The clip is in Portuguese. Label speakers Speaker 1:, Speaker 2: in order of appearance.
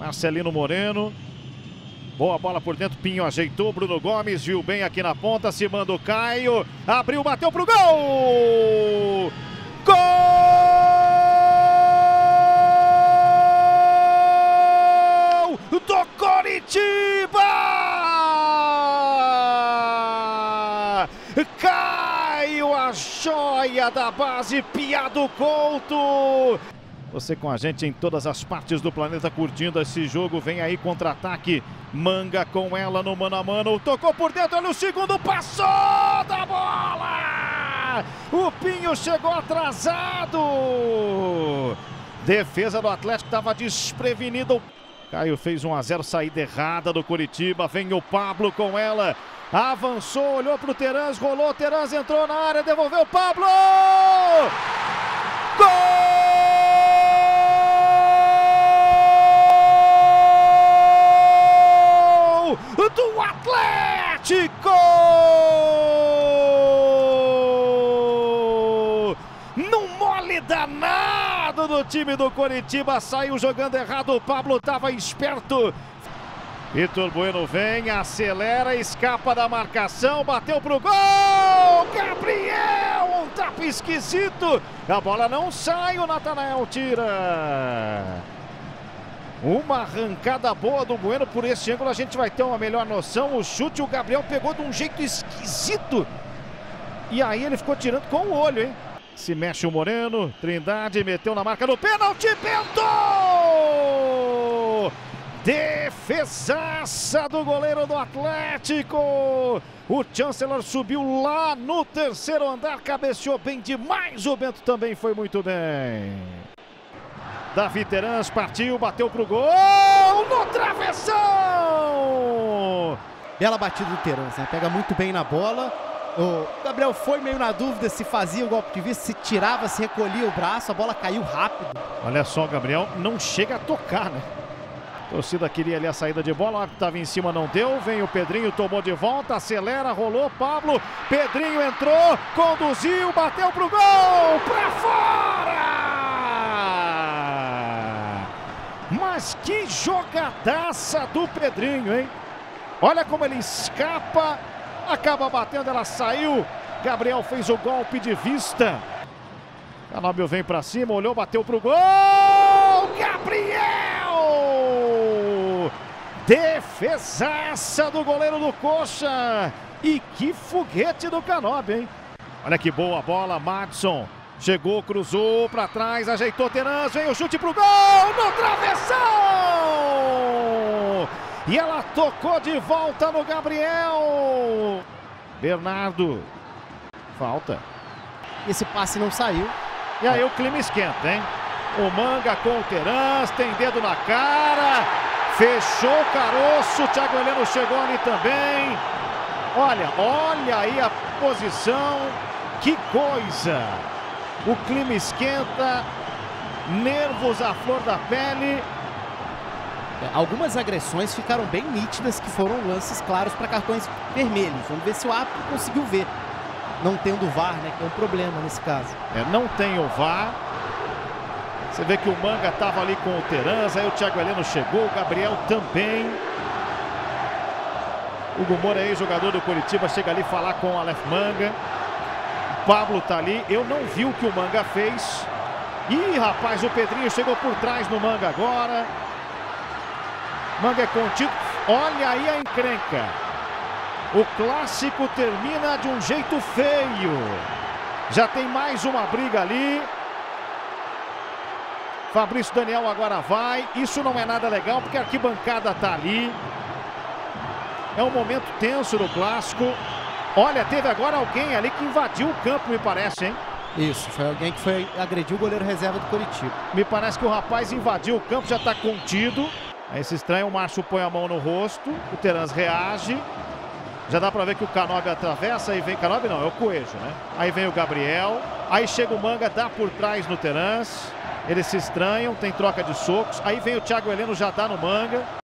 Speaker 1: Marcelino Moreno. Boa bola por dentro, Pinho ajeitou, Bruno Gomes viu bem aqui na ponta, se manda o Caio, abriu, bateu pro gol! Gol do Coritiba! Caio, a joia da base, Piado Couto! Você com a gente em todas as partes do planeta curtindo esse jogo. Vem aí contra-ataque. Manga com ela no mano a mano. Tocou por dentro, olha o segundo, passou da bola! O Pinho chegou atrasado. Defesa do Atlético estava desprevenido. Caio fez 1 a 0, saída errada do Curitiba. Vem o Pablo com ela. Avançou, olhou para o Terãs, rolou. Terãs entrou na área, devolveu Pablo! Do Atlético! Num mole danado do time do Coritiba, saiu jogando errado. O Pablo estava esperto. Vitor Bueno vem, acelera, escapa da marcação, bateu pro gol! Gabriel, um tapa esquisito. A bola não sai, o Natanael tira. Uma arrancada boa do Bueno por esse ângulo, a gente vai ter uma melhor noção. O chute o Gabriel pegou de um jeito esquisito. E aí ele ficou tirando com o olho, hein? Se mexe o Moreno, Trindade meteu na marca do pênalti, Bento! Defesaça do goleiro do Atlético. O Chancellor subiu lá no terceiro andar, cabeceou bem demais. O Bento também foi muito bem. Davi Terãs partiu, bateu pro gol no travessão.
Speaker 2: Bela batida do Terãs, né? Pega muito bem na bola. O Gabriel foi meio na dúvida se fazia o golpe de vista, se tirava, se recolhia o braço, a bola caiu rápido.
Speaker 1: Olha só, Gabriel não chega a tocar, né? A torcida queria ali a saída de bola, o estava em cima, não deu. Vem o Pedrinho, tomou de volta, acelera, rolou, Pablo. Pedrinho entrou, conduziu, bateu pro gol, pra Mas que jogadaça do Pedrinho, hein? Olha como ele escapa, acaba batendo, ela saiu. Gabriel fez o golpe de vista. Canóbio vem para cima, olhou, bateu pro gol. Gabriel! Defesaça do goleiro do Coxa. E que foguete do Canóbio, hein? Olha que boa bola, Madison. Chegou, cruzou para trás, ajeitou Terãs, vem o chute pro gol no travessão! E ela tocou de volta no Gabriel. Bernardo. Falta.
Speaker 2: Esse passe não saiu.
Speaker 1: E aí o clima esquenta, hein? O Manga com o Terãs, tem dedo na cara. Fechou o caroço, o Thiago Heleno chegou ali também. Olha, olha aí a posição. Que coisa! O clima esquenta. Nervos à flor da pele.
Speaker 2: É, algumas agressões ficaram bem nítidas, que foram lances claros para cartões vermelhos. Vamos ver se o árbitro conseguiu ver. Não tendo o VAR, né? Que é um problema nesse caso.
Speaker 1: É, não tem o VAR. Você vê que o Manga estava ali com o Terãs, aí o Thiago Heleno chegou, o Gabriel também. O Moura aí, jogador do Curitiba, chega ali falar com o Aleph Manga. Pablo tá ali, eu não vi o que o Manga fez. Ih, rapaz, o Pedrinho chegou por trás no Manga agora. Manga é contido. Olha aí a encrenca. O clássico termina de um jeito feio. Já tem mais uma briga ali. Fabrício Daniel agora vai. Isso não é nada legal porque a arquibancada tá ali. É um momento tenso no clássico. Olha, teve agora alguém ali que invadiu o campo, me parece, hein?
Speaker 2: Isso, foi alguém que foi agredir o goleiro reserva do Curitiba.
Speaker 1: Me parece que o rapaz invadiu o campo, já está contido. Aí se estranha, o Márcio põe a mão no rosto, o Terans reage. Já dá para ver que o Canobi atravessa e vem. Canobi não, é o Coelho, né? Aí vem o Gabriel. Aí chega o Manga, dá por trás no Terans. Eles se estranham, tem troca de socos. Aí vem o Thiago Heleno, já dá no Manga.